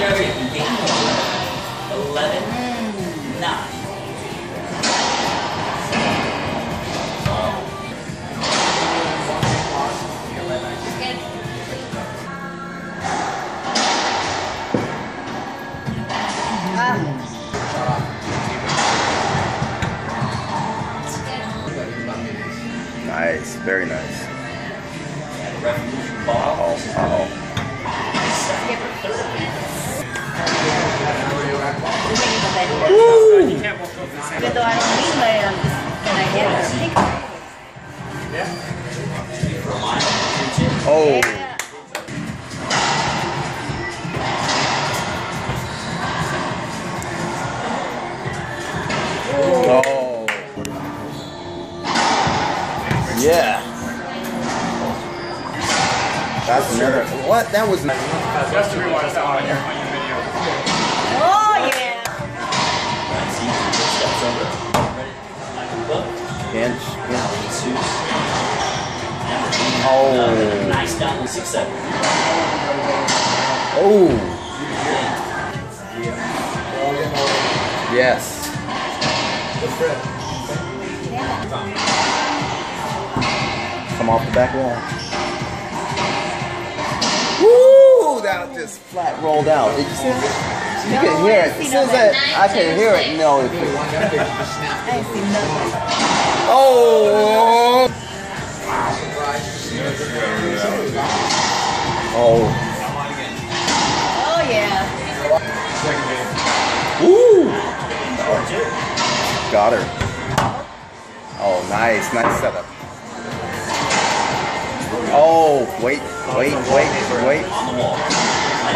Eleven, nine. Nice, very nice. Pero ano mismo era kinahiya. Oh, oh. Yeah. That's another. What? That was. Just to rewatch that on your, Ready? Inch. inch. Suits. Oh. Nice down to six seven. Oh. Yes. Come off the back wall. Woo! That just flat rolled out. Did you see that? You can hear it. As soon as I, I can hear it, no. I see nothing. Oh. Oh yeah. Woo! Got her. Oh, nice. Nice setup. Oh, wait, wait, wait, wait. On the wall.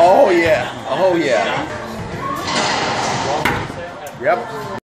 Oh, yeah. Oh, yeah. Yep.